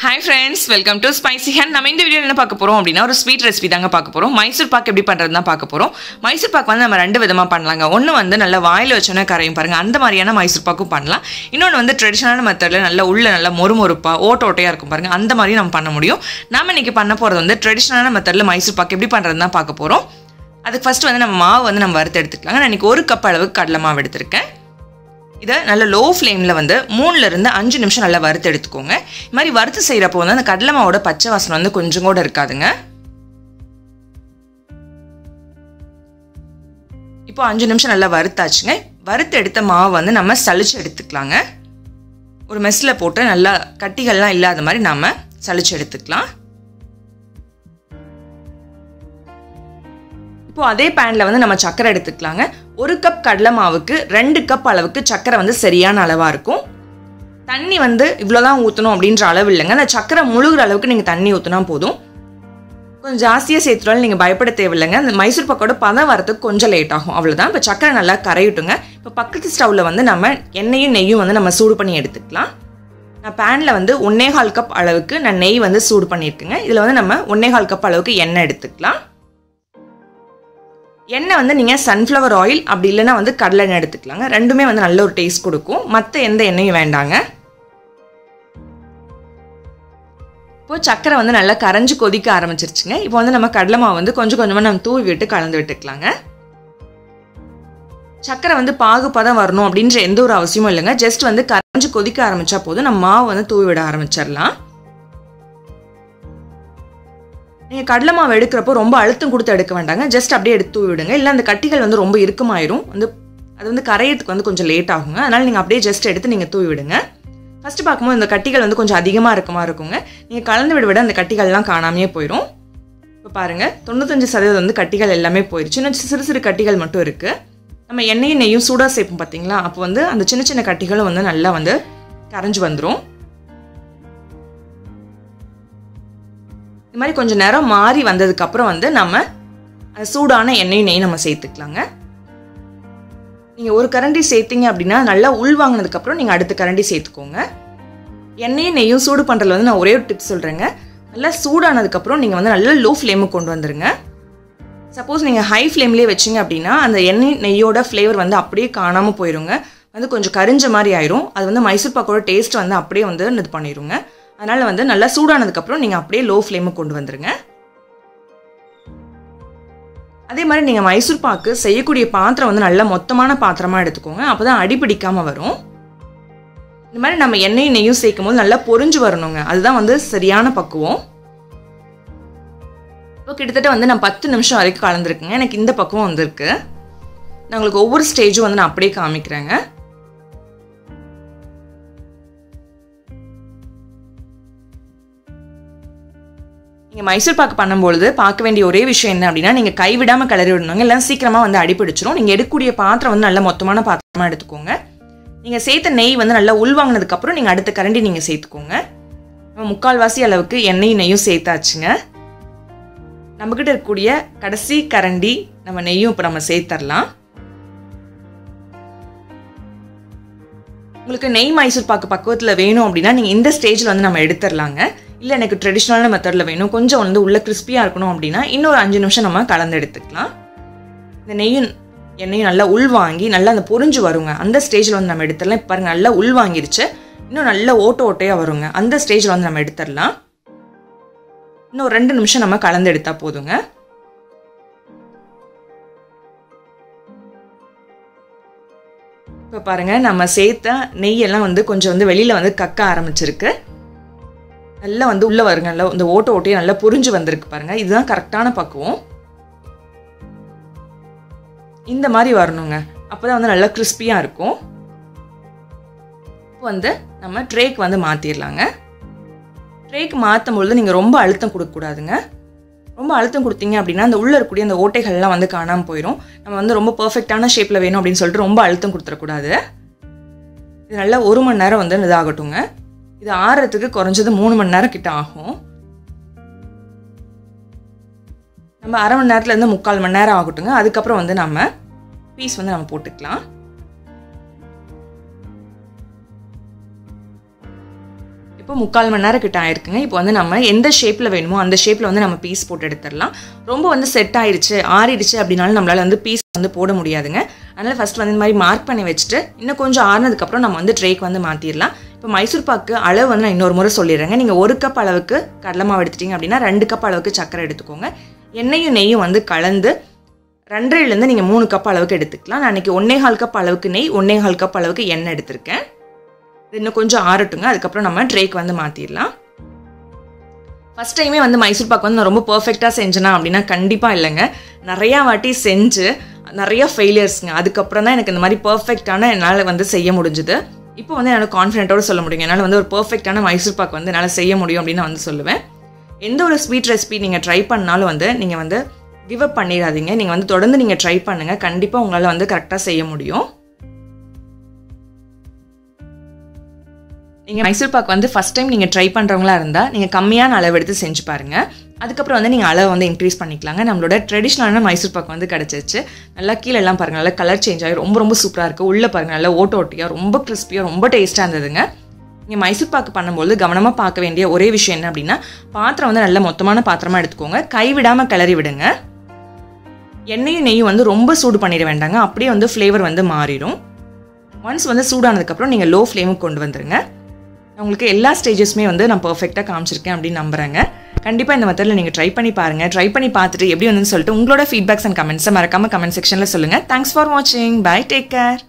Hi friends welcome to Spicy Hand நம்ம இந்த video என்ன பார்க்க போகிறோம் அப்படின்னா ஒரு ஸ்வீட் ரெசிபி தாங்க பார்க்க போகிறோம் மைசூர் பாக் எப்படி பண்ணுறது தான் பார்க்க போகிறோம் மைசூர் பாக் வந்து நம்ம ரெண்டு விதமாக பண்ணலாங்க. ஒன்று வந்து நல்லா வாயில் வச்சோன்னே கரையும் பாருங்கள் அந்த மாதிரியான மைசூர் பாக்கும் பண்ணலாம். இன்னொன்று வந்து ட்ரெடிஷனலான மெத்தடில் நல்லா உள்ள நல்லா மொறுமொறுப்பாக ஓட்ட ஓட்டையாக இருக்கும் பாருங்கள் அந்த மாதிரியும் நம்ம பண்ண முடியும். நம்ம இன்றைக்கி பண்ண போகிறது வந்து ட்ரெடிஷனலான மெத்தடில் மைசூர் பாக் எப்படி பண்ணுறது தான் பார்க்க போகிறோம் அதுக்கு ஃபஸ்ட்டு வந்து நம்ம மாவு வந்து நம்ம வறுத்து எடுத்துக்கலாங்க. நான் இன்றைக்கி ஒரு கப் அளவுக்கு கடலை மாவு எடுத்திருக்கேன். இதை நல்ல லோ ஃப்ளேமில் வந்து மூணுலேருந்து அஞ்சு நிமிஷம் நல்லா வறுத்து எடுத்துக்கோங்க. இது மாதிரி வறுத்து செய்கிறப்போ வந்து அந்த கடலை மாவோட பச்சை வாசனை வந்து கொஞ்சம் கூட இருக்காதுங்க. இப்போ அஞ்சு நிமிஷம் நல்லா வறுத்தாச்சுங்க. வறுத்து எடுத்த மாவை வந்து நம்ம சளிச்சு எடுத்துக்கலாங்க. ஒரு மெஸ்ஸில் போட்டு நல்லா கட்டிகள்லாம் இல்லாத மாதிரி நம்ம சளிச்சு எடுத்துக்கலாம். இப்போ அதே பேனில் வந்து நம்ம சக்கரை எடுத்துக்கலாங்க. ஒரு கப் கடலை மாவுக்கு ரெண்டு கப் அளவுக்கு சக்கரை வந்து சரியான அளவாக இருக்கும். தண்ணி வந்து இவ்வளோதான் ஊற்றணும் அப்படின்ற அளவு இல்லைங்க. அந்த சக்கரை முழுகிற அளவுக்கு நீங்கள் தண்ணி ஊற்றினா போதும். கொஞ்சம் ஜாஸ்தியாக சேர்த்துனாலும் நீங்கள் பயப்பட தேவையில்லைங்க. அந்த மைசூர் பக்கோட பதம் வரதுக்கு கொஞ்சம் லேட் ஆகும். அவ்வளோதான் இப்போ சக்கரை நல்லா கரையிட்டுங்க. இப்போ பக்கத்து ஸ்டவ்வில் வந்து நம்ம எண்ணெயும் நெய்யும் வந்து நம்ம சூடு பண்ணி எடுத்துக்கலாம். நான் பேனில் வந்து ஒன்னேகால் கப் அளவுக்கு நான் நெய் வந்து சூடு பண்ணியிருக்கேங்க. இதில் வந்து நம்ம ஒன்னேகால் கப் அளவுக்கு எண்ணெய் எடுத்துக்கலாம். எண்ணெய் வந்து நீங்கள் சன்ஃப்ளவர் ஆயில் அப்படி இல்லைன்னா வந்து கடலை எண்ணெய் எடுத்துக்கலாங்க. ரெண்டுமே வந்து நல்ல ஒரு டேஸ்ட் கொடுக்கும். மற்ற எந்த எண்ணெயும் வேண்டாங்க. இப்போ சக்கரை வந்து நல்லா கரைஞ்சி கொதிக்க ஆரம்பிச்சிருச்சுங்க. இப்போ வந்து நம்ம கடலை மாவு வந்து கொஞ்சம் கொஞ்சமாக நம்ம தூவி விட்டு கலந்து விட்டுக்கலாங்க. சக்கரை வந்து பாகுபதம் வரணும் அப்படின்ற எந்த ஒரு அவசியமும் இல்லைங்க. ஜஸ்ட் வந்து கரைஞ்சி கொதிக்க ஆரம்பித்தா போதும். நம்ம மாவு வந்து தூவி விட ஆரம்பிச்சிடலாம். நீங்கள் கடலை மாவு எடுக்கிறப்போ ரொம்ப அழுத்தம் கொடுத்து எடுக்க வேண்டாங்க. ஜஸ்ட் அப்படியே எடுத்து விடுங்க. இல்லை அந்த கட்டிகள் வந்து ரொம்ப இறுக்கமாயிரும். வந்து அது வந்து கரையிறதுக்கு வந்து கொஞ்சம் லேட் ஆகுங்க. அதனால் நீங்கள் அப்படியே ஜஸ்ட் எடுத்து நீங்கள் தூவி விடுங்க. ஃபஸ்ட்டு பார்க்கும்போது இந்த கட்டிகள் வந்து கொஞ்சம் அதிகமாக இருக்க இருக்குங்க. நீங்கள் கலந்து விட விட அந்த கட்டிகள்லாம் காணாமையே போயிடும் இப்போ பாருங்கள் தொண்ணூத்தஞ்சு சதவீதம் வந்து கட்டிகள் எல்லாமே போயிடுச்சு இன்னும் சிறு சிறு கட்டிகள் மட்டும் இருக்குது நம்ம எண்ணெயும் நெய்யும் சூடாக சேர்ப்போம் பார்த்தீங்களா அப்போ வந்து அந்த சின்ன சின்ன கட்டிகளும் வந்து நல்லா வந்து கரைஞ்சி வந்துடும் இது மாதிரி கொஞ்சம் நேரம் மாறி வந்ததுக்கப்புறம் வந்து நம்ம சூடான எண்ணெய் நெய் நம்ம சேர்த்துக்கலாங்க. நீங்கள் ஒரு கரண்டி சேர்த்தீங்க அப்படின்னா நல்லா உள் வாங்கினதுக்கப்புறம் நீங்கள் அடுத்த கரண்டி சேர்த்துக்கோங்க. எண்ணெயும் நெய்யும் சூடு பண்ணுறதுல வந்து நான் ஒரே ஒரு டிப்ஸ் சொல்கிறேங்க நல்லா சூடானதுக்கப்புறம் நீங்கள் வந்து நல்லா லோ ஃப்ளேமுக்கு கொண்டு வந்துருங்க. சப்போஸ் நீங்கள் ஹை ஃப்ளேம்லேயே வச்சிங்க அப்படின்னா அந்த எண்ணெய் நெய்யோட ஃப்ளேவர் வந்து அப்படியே காணாமல் போயிருங்க. வந்து கொஞ்சம் கரிஞ்ச மாதிரி ஆயிரும். அது வந்து மைசூர் பாக்கோட டேஸ்ட் வந்து அப்படியே வந்து இது பண்ணிடுங்க அதனால் வந்து நல்லா சூடானதுக்கப்புறம் நீங்கள் அப்படியே லோ ஃப்ளேமுக்கு கொண்டு வந்துடுங்க அதே மாதிரி நீங்கள் மைசூர் பாக்கு செய்யக்கூடிய பாத்திரம் வந்து நல்ல மொத்தமான பாத்திரமாக எடுத்துக்கோங்க. அப்போ தான் அடிபிடிக்காமல் வரும். இந்த மாதிரி நம்ம எண்ணெயும் நெய்யும் சேர்க்கும் போது நல்லா பொறிஞ்சு வரணுங்க. அதுதான் வந்து சரியான பக்குவம். இப்போ கிட்டத்தட்ட வந்து நான் பத்து நிமிஷம் வரைக்கும் கலந்துருக்குங்க. எனக்கு இந்த பக்குவம் வந்திருக்கு. நான் உங்களுக்கு ஒவ்வொரு ஸ்டேஜும் வந்து நான் அப்படியே காமிக்கிறேங்க. நீங்கள் மைசூர் பாக்கு பண்ணும்பொழுது பார்க்க வேண்டிய ஒரே விஷயம் என்ன அப்படின்னா நீங்கள் கைவிடாமல் கிளறி விடணுங்க. இல்லை சீக்கிரமாக வந்து அடிப்பிடிச்சிரும் நீங்கள் எடுக்கக்கூடிய பாத்திரம் வந்து நல்ல மொத்தமான பாத்திரமாக எடுத்துக்கோங்க. நீங்கள் சேர்த்த நெய் வந்து நல்லா உள்வாங்கினதுக்கப்புறம் நீங்கள் அடுத்த கரண்டி நீங்கள் சேர்த்துக்கோங்க. நம்ம முக்கால்வாசி அளவுக்கு எண்ணெய் நெய்யும் சேர்த்தாச்சுங்க. நம்மக்கிட்ட இருக்கக்கூடிய கடைசி கரண்டி நம்ம நெய்யும் இப்போ நம்ம சேர்த்துடலாம் உங்களுக்கு நெய் மைசூர் பாக்கு பக்குவத்தில் வேணும் அப்படின்னா நீங்கள் இந்த ஸ்டேஜில் வந்து நம்ம எடுத்துடலாங்க இல்லை எனக்கு ட்ரெடிஷ்னலான மெத்தடில் வேணும். கொஞ்சம் வந்து உள்ளே கிறிஸ்பியாக இருக்கணும் அப்படின்னா இன்னொரு அஞ்சு நிமிஷம் நம்ம கலந்து எடுத்துக்கலாம். இந்த நெய்யும் எண்ணெயும் நல்லா உள் வாங்கி நல்லா அந்த பொறிஞ்சு வருங்க. அந்த ஸ்டேஜில் வந்து நம்ம எடுத்துடலாம். இப்போ பாருங்கள் நல்லா உள் வாங்கிருச்சு. இன்னும் நல்ல ஓட்ட ஓட்டையாக வருங்க. அந்த ஸ்டேஜில் வந்து நம்ம எடுத்துடலாம். இன்னும் ஒரு ரெண்டு நிமிஷம் நம்ம கலந்து எடுத்தால் போதுங்க. இப்போ பாருங்கள் நம்ம சேர்த்த நெய்யெல்லாம் வந்து கொஞ்சம் வந்து வெளியில் வந்து கக்க ஆரம்பிச்சிருக்கு. நல்லா வந்து உள்ளே வருங்க. நல்லா இந்த ஓட்ட ஓட்டையும் நல்லா புரிஞ்சு வந்திருக்கு பாருங்கள் இதுதான் கரெக்டான பக்குவம். இந்த மாதிரி வரணுங்க. அப்போ தான் வந்து நல்லா கிறிஸ்பியாக இருக்கும். இப்போ வந்து நம்ம ட்ரேக்கு வந்து மாற்றிடலாங்க ட்ரேக்கு மாற்றும் பொழுது நீங்கள் ரொம்ப அழுத்தம் கொடுக்கக்கூடாதுங்க. ரொம்ப அழுத்தம் கொடுத்தீங்க அப்படின்னா அந்த உள்ளே இருக்கக்கூடிய அந்த ஓட்டைகள்லாம் வந்து காணாமல் போயிடும் நம்ம வந்து ரொம்ப பர்ஃபெக்டான ஷேப்பில் வேணும் அப்படின்னு சொல்லிட்டு ரொம்ப அழுத்தம் கொடுத்துடக்கூடாது. இது நல்லா ஒரு மணி நேரம் வந்து இதாகட்டுங்க. இது ஆறுறதுக்கு குறைஞ்சது மூணு மணி நேரம் கிட்ட ஆகும். நம்ம அரை மணி நேரத்துலேருந்து முக்கால் மணி நேரம் ஆகட்டுங்க. அதுக்கப்புறம் வந்து நம்ம பீஸ் வந்து நம்ம போட்டுக்கலாம். இப்போ முக்கால் மணி நேரம் கிட்ட ஆயிருக்குங்க. இப்போ வந்து நம்ம எந்த ஷேப்பில் வேணுமோ அந்த ஷேப்பில் வந்து நம்ம பீஸ் போட்டு எடுத்துடலாம். ரொம்ப வந்து செட் ஆயிடுச்சு ஆறிடுச்சு அப்படின்னாலும் நம்மளால் வந்து பீஸ் வந்து போட முடியாதுங்க. அதனால் ஃபஸ்ட் வந்து இந்த மாதிரி மார்க் பண்ணி வச்சுட்டு இன்னும் கொஞ்சம் ஆறுனதுக்கப்புறம் நம்ம வந்து ட்ரேக்கு வந்து மாற்றிடலாம் இப்போ மைசூர் பாக்கு அளவு வந்து நான் இன்னொரு முறை சொல்லிடுறேங்க. நீங்கள் ஒரு கப் அளவுக்கு கடலை மாவு எடுத்துட்டீங்க அப்படின்னா ரெண்டு கப் அளவுக்கு சர்க்கரை எடுத்துக்கோங்க. எண்ணெயும் நெய்யும் வந்து கலந்து ரெண்டரைலேருந்து நீங்கள் மூணு கப் அளவுக்கு எடுத்துக்கலாம். நான் அன்றைக்கி ஒன்னே கால் கப் அளவுக்கு நெய் ஒன்னே கால் கப் அளவுக்கு எண்ணெய் எடுத்திருக்கேன். இன்னும் கொஞ்சம் ஆறட்டுங்க. அதுக்கப்புறம் நம்ம ட்ரேக்கு வந்து மாற்றிடலாம் ஃபஸ்ட் டைமே வந்து மைசூர் பாக்கு வந்து நான் ரொம்ப பர்ஃபெக்டாக செஞ்சேனா அப்படின்னா கண்டிப்பாக இல்லைங்க. நிறையா வாட்டி செஞ்சு நிறையா ஃபெயிலியர்ஸுங்க அதுக்கப்புறம் தான் எனக்கு இந்த மாதிரி பர்ஃபெக்டான என்னால் வந்து செய்ய முடிஞ்சுது. இப்போ வந்து என்னால் கான்ஃபிடென்ட்டோட சொல்ல முடியும் என்னால் வந்து ஒரு பர்ஃபெக்டான மைசூர் பாக்கு வந்து என்னால் செய்ய முடியும் அப்படின்னு வந்து சொல்லுவேன். எந்த ஒரு ஸ்வீட் ரெசிபி நீங்கள் ட்ரை பண்ணாலும் வந்து நீங்கள் வந்து கிவ் அப் பண்ணிடாதீங்க. நீங்கள் வந்து தொடர்ந்து நீங்கள் ட்ரை பண்ணுங்கள் கண்டிப்பாக உங்களால் வந்து கரெக்டாக செய்ய முடியும். நீங்கள் மைசூர் பாக் வந்து ஃபஸ்ட் டைம் நீங்கள் ட்ரை பண்ணுறவங்களா இருந்தால் நீங்கள் கம்மியான அளவு எடுத்து செஞ்சு பாருங்கள் அதுக்கப்புறம் வந்து நீங்கள் அளவு வந்து இன்க்ரீஸ் பண்ணிக்கலாங்க. நம்மளோட ட்ரெடிஷ்னலான மைசூர் பாக்கு வந்து கிடச்சிச்சு நல்லா கீழே எல்லாம் பாருங்கள் நல்லா கலர் சேஞ்ச் ஆகி ரொம்ப ரொம்ப சூப்பராக இருக்குது உள்ளே பாருங்கள் நல்லா ஓட்ட ஓட்டியாக ரொம்ப கிறிஸ்பியாக ரொம்ப டேஸ்ட்டாக இருந்ததுங்க. நீங்கள் மைசூர் பாக்கு பண்ணும்போது கவனமாக பார்க்க வேண்டிய ஒரே விஷயம் என்ன அப்படின்னா பாத்திரம் வந்து நல்ல மொத்தமான பாத்திரமாக எடுத்துக்கோங்க. கைவிடாமல் கிளறி விடுங்க. எண்ணெயும் நெய்யும் வந்து ரொம்ப சூடு பண்ணிட வேண்டாங்க. அப்படியே வந்து ஃப்ளேவர் வந்து மாறிடும். ஒன்ஸ் வந்து சூடானதுக்கப்புறம் நீங்கள் லோ ஃப்ளேமுக்கு கொண்டு வந்துடுங்க உங்களுக்கு எல்லா ஸ்டேஜஸுமே வந்து நான் பர்ஃபெக்டாக காமிச்சிருக்கேன் அப்படின்னு நம்புறேங்க. கண்டிப்பாக இந்த மெத்தடில் நீங்கள் ட்ரை பண்ணி பாருங்கள் ட்ரை பண்ணி பார்த்துட்டு எப்படி வந்துன்னு சொல்லிட்டு உங்களோட ஃபீட்பேக்ஸ் அண்ட் கமெண்ட்ஸை மறக்காமல் கமெண்ட் செக்ஷனில் சொல்லுங்கள் தேங்க்ஸ் ஃபார் வாட்சிங் பை டேக் கேர்